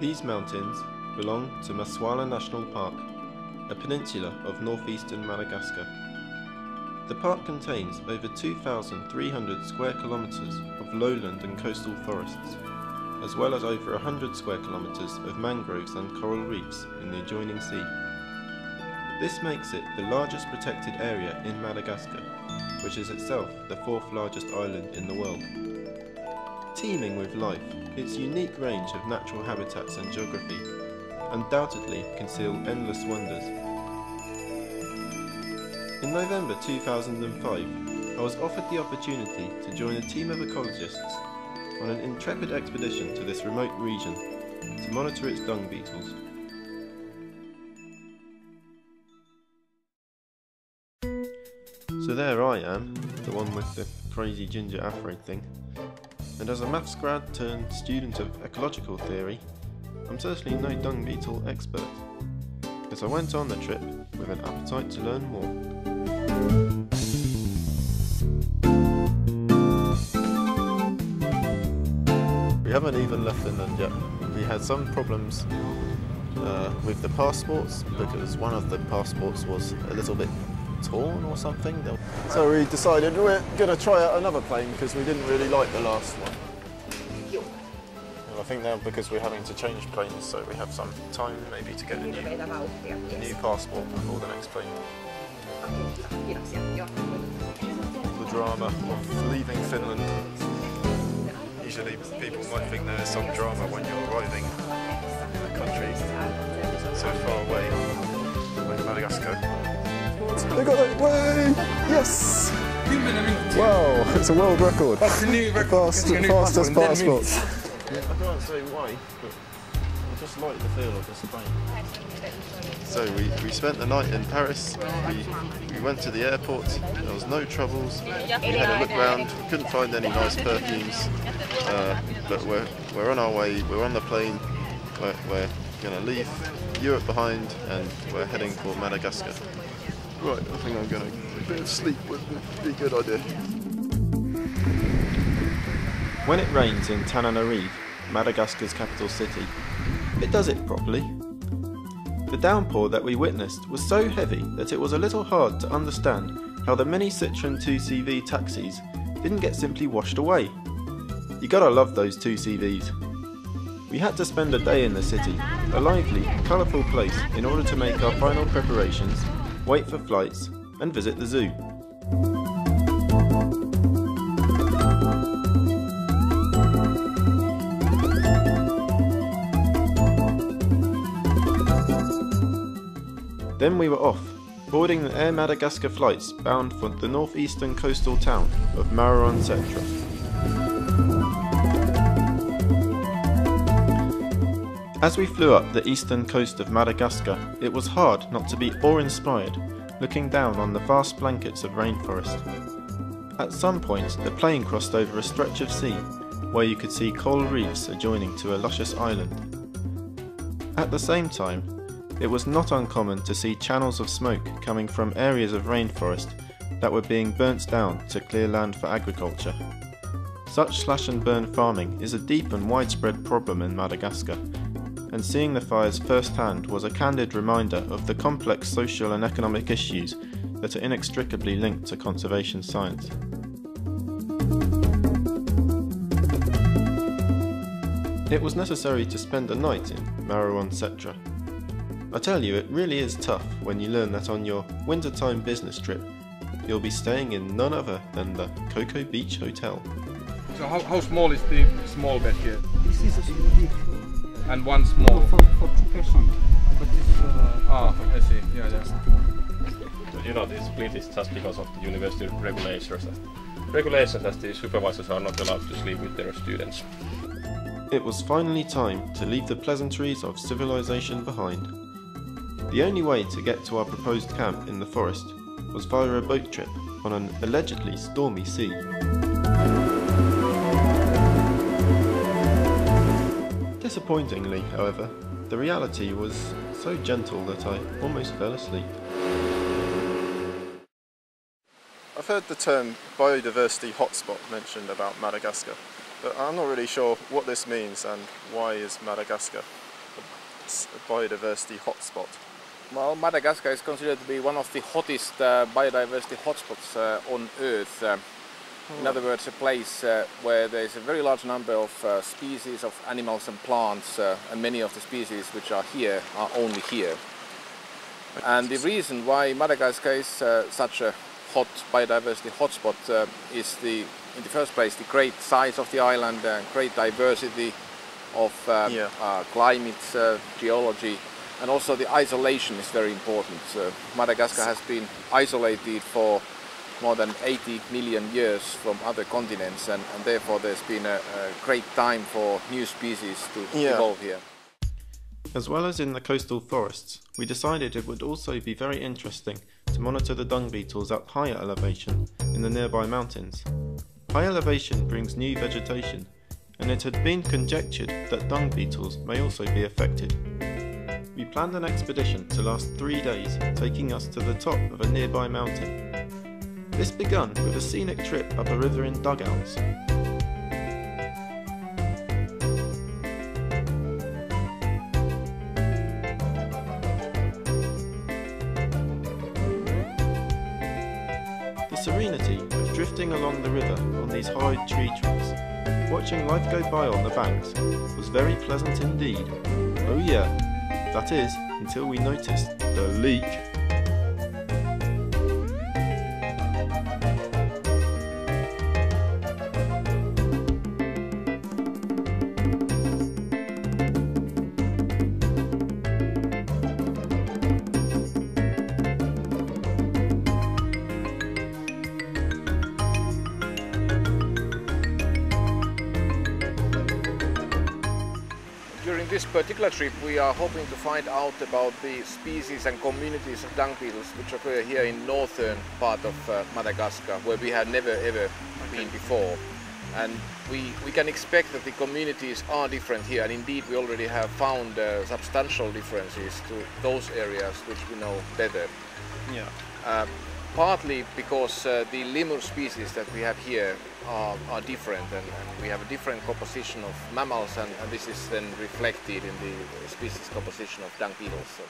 These mountains belong to Masoala National Park, a peninsula of northeastern Madagascar. The park contains over 2,300 square kilometres of lowland and coastal forests, as well as over 100 square kilometres of mangroves and coral reefs in the adjoining sea. This makes it the largest protected area in Madagascar, which is itself the fourth largest island in the world. Teeming with life, its unique range of natural habitats and geography undoubtedly conceal endless wonders. In November 2005, I was offered the opportunity to join a team of ecologists on an intrepid expedition to this remote region to monitor its dung beetles. So there I am, the one with the crazy ginger afro thing. And as a maths grad turned student of ecological theory, I'm certainly no dung beetle expert. But I went on the trip with an appetite to learn more. We haven't even left Finland yet. We had some problems uh, with the passports because one of the passports was a little bit torn or something. So we decided we're going to try out another plane because we didn't really like the last one. And I think now because we're having to change planes, so we have some time maybe to get a new, a new passport before the next plane. The drama of leaving Finland. Usually people might think there's some drama when you're arriving in a country so far away, like Madagascar. They got it! Way! Yes! Wow, it's a world record. That's the new record. Fast, a new fastest passport in 10 passports. I can't say why, but I just like the feel of this plane. So we, we spent the night in Paris. We, we went to the airport. There was no troubles. We had a look round. We couldn't find any nice perfumes. Uh, but we're, we're on our way. We're on the plane. We're, we're going to leave Europe behind and we're heading for Madagascar. Right, I think I'm going to a bit of sleep would be a good idea. When it rains in Tananarive, Madagascar's capital city, it does it properly. The downpour that we witnessed was so heavy that it was a little hard to understand how the many Citroen 2CV taxis didn't get simply washed away. You gotta love those 2CVs. We had to spend a day in the city, a lively, colourful place in order to make our final preparations, wait for flights and visit the zoo. Then we were off, boarding the Air Madagascar flights bound for the northeastern coastal town of Setra. As we flew up the eastern coast of Madagascar, it was hard not to be awe-inspired looking down on the vast blankets of rainforest. At some points, the plane crossed over a stretch of sea where you could see coral reefs adjoining to a luscious island. At the same time, it was not uncommon to see channels of smoke coming from areas of rainforest that were being burnt down to clear land for agriculture. Such slash and burn farming is a deep and widespread problem in Madagascar, and seeing the fires firsthand was a candid reminder of the complex social and economic issues that are inextricably linked to conservation science. It was necessary to spend a night in Maroantsetra. I tell you, it really is tough when you learn that on your wintertime business trip, you'll be staying in none other than the Cocoa Beach Hotel. So how, how small is the small bed here? This is a big And one small. for, for two person, but it's uh, Ah, I see. Yeah, yeah. But you know, this split is just because of the university regulations. Regulations as the supervisors are not allowed to sleep with their students. It was finally time to leave the pleasantries of civilization behind. The only way to get to our proposed camp in the forest was via a boat trip on an allegedly stormy sea. Disappointingly, however, the reality was so gentle that I almost fell asleep. I've heard the term biodiversity hotspot mentioned about Madagascar, but I'm not really sure what this means and why is Madagascar. a biodiversity hotspot? Well, Madagascar is considered to be one of the hottest uh, biodiversity hotspots uh, on Earth. Uh, in other words, a place uh, where there is a very large number of uh, species of animals and plants, uh, and many of the species which are here are only here. And the reason why Madagascar is uh, such a hot biodiversity hotspot uh, is the, in the first place, the great size of the island, uh, great diversity of uh, Yeah. uh, climate, uh, geology, and also the isolation is very important. Madagascar has been isolated for more than 80 million years from other continents, and, and therefore there's been a, a great time for new species to Yeah. evolve here. As well as in the coastal forests, we decided it would also be very interesting to monitor the dung beetles at higher elevation in the nearby mountains. High elevation brings new vegetation, and it had been conjectured that dung beetles may also be affected. We planned an expedition to last three days, taking us to the top of a nearby mountain. This begun with a scenic trip up a river in dugouts, The serenity of drifting along the river on these high tree trunks, watching life go by on the banks, was very pleasant indeed. Oh yeah, that is, until we noticed the leak. Particular trip, we are hoping to find out about the species and communities of dung beetles which occur here in northern part of uh, Madagascar, where we have never ever been before. And we, we can expect that the communities are different here, and indeed we already have found uh, substantial differences to those areas which we know better. Yeah. Uh, partly because uh, the lemur species that we have here are, are different and, and we have a different composition of mammals and, and this is then reflected in the species composition of dung beetles.